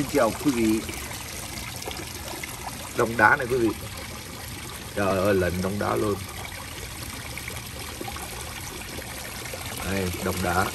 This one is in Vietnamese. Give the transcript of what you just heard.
Xin chào quý vị. Đông đá này quý vị. Trời ơi, lệnh đông đá luôn. Đây đông đá.